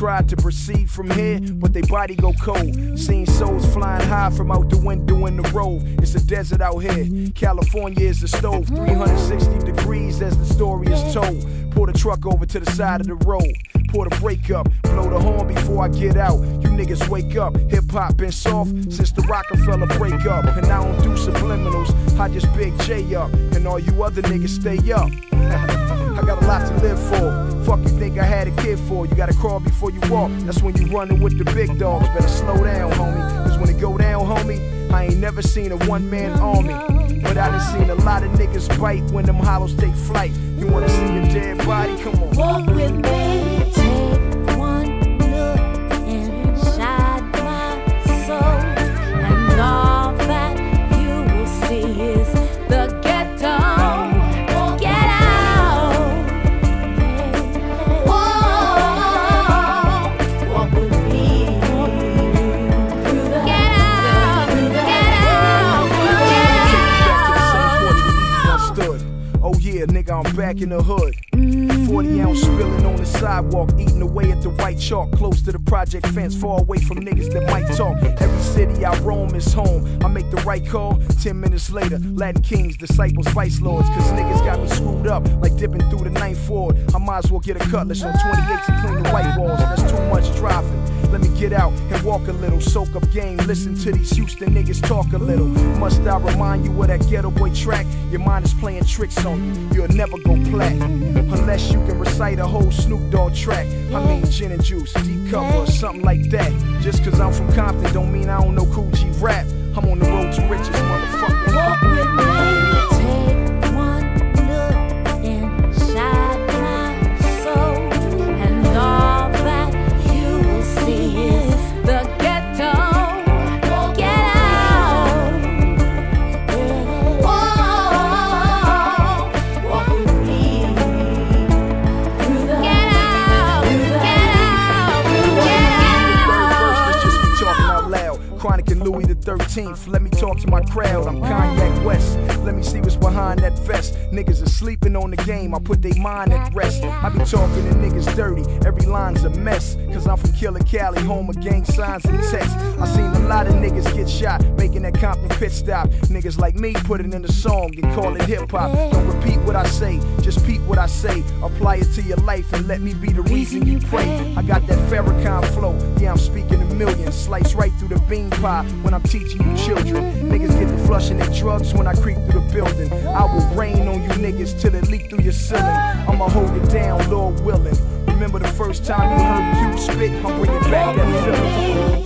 tried to proceed from here, but they body go cold. Seen souls flying high from out the window in the road. It's a desert out here. California is the stove, 360 degrees as the story is told. Pull the truck over to the side of the road. Pour the brake up, blow the horn before I get out. You niggas wake up. Hip hop been soft since the Roc-A-Fella break up. And I don't do subliminals, I just big J up. And all you other niggas stay up. a kid for? You gotta crawl before you walk. That's when you running with the big dogs. Better slow down, homie. Cause when it go down, homie, I ain't never seen a one man army. But I done seen a lot of niggas bite when them hollows take flight. You wanna see a dead body? Come on. Walk with me. Yeah, nigga, I'm back in the hood. 40 ounce spilling on the sidewalk, eating away at the white chalk, close to the project fence, far away from niggas that might talk. Every city I roam is home. I make the right call. Ten minutes later, Latin kings, disciples, vice lords, cause niggas got me screwed up like dipping through the ninth ward. I might as well get a cutlass on 28 to clean the white walls. That's too a little, soak up game, listen to these Houston niggas talk a little. Must I remind you of that Geto Boy track? Your mind is playing tricks on you. You'll never go plat unless you can recite a whole Snoop Dogg track. I mean gin and juice, deep cover, or something like that. Just cause I'm from Compton don't mean I don't know Cool rap. I'm on the road to riches, 13th. Let me talk to my crowd. I'm Cognac West. Let me see what's behind that vest. Niggas are sleeping on the game. I put their mind at rest. I be talking to niggas dirty. Every line's a mess. Cause I'm from Killer Cali, home of gang signs and texts. I seen a lot of niggas shot, making that Compton pit stop. Niggas like me put it in the song and call it hip hop. Don't repeat what I say, just peep what I say. Apply it to your life and let me be the reason you pray. I got that Farrakhan flow, yeah, I'm speaking a million. Slice right through the bean pie when I'm teaching you children. Niggas get to flushing their drugs when I creep through the building. I will rain on you niggas till it leak through your ceiling. I'ma hold it down, Lord willing. Remember the first time you heard you spit? I'm bringing back that feeling.